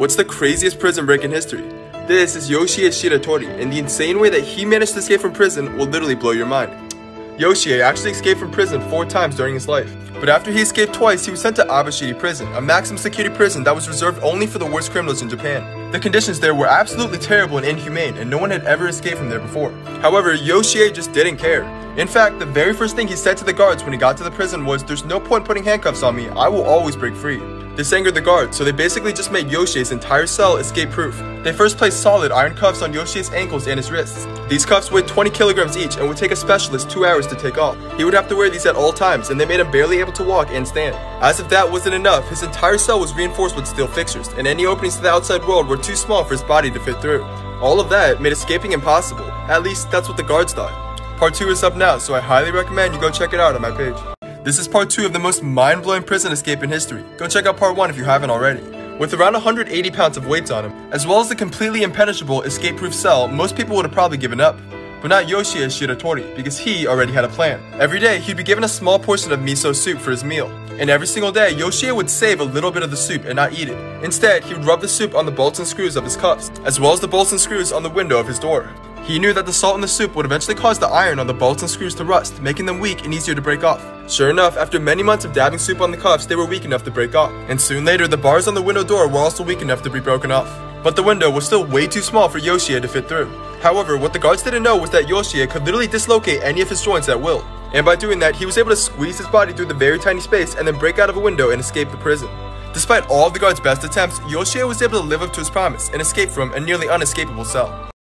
What's the craziest prison break in history? This is Yoshie Shiratori, and the insane way that he managed to escape from prison will literally blow your mind. Yoshie actually escaped from prison four times during his life. But after he escaped twice, he was sent to Abashiri prison, a maximum security prison that was reserved only for the worst criminals in Japan. The conditions there were absolutely terrible and inhumane, and no one had ever escaped from there before. However, Yoshie just didn't care. In fact, the very first thing he said to the guards when he got to the prison was, There's no point putting handcuffs on me, I will always break free. This angered the guards, so they basically just made Yoshie's entire cell escape proof. They first placed solid iron cuffs on Yoshie's ankles and his wrists. These cuffs weighed 20 kilograms each and would take a specialist two hours to take off. He would have to wear these at all times, and they made him barely able to walk and stand. As if that wasn't enough, his entire cell was reinforced with steel fixtures, and any openings to the outside world were too small for his body to fit through. All of that made escaping impossible. At least, that's what the guards thought. Part 2 is up now, so I highly recommend you go check it out on my page. This is part 2 of the most mind-blowing prison escape in history. Go check out part 1 if you haven't already. With around 180 pounds of weights on him, as well as the completely impenetrable escape-proof cell, most people would have probably given up. But not Yoshie Shiratori, because he already had a plan. Every day, he'd be given a small portion of miso soup for his meal. And every single day, Yoshie would save a little bit of the soup and not eat it. Instead, he would rub the soup on the bolts and screws of his cuffs, as well as the bolts and screws on the window of his door. He knew that the salt in the soup would eventually cause the iron on the bolts and screws to rust, making them weak and easier to break off. Sure enough, after many months of dabbing soup on the cuffs, they were weak enough to break off. And soon later, the bars on the window door were also weak enough to be broken off. But the window was still way too small for Yoshie to fit through. However, what the guards didn't know was that Yoshie could literally dislocate any of his joints at will. And by doing that, he was able to squeeze his body through the very tiny space and then break out of a window and escape the prison. Despite all of the guards' best attempts, Yoshie was able to live up to his promise and escape from a nearly unescapable cell.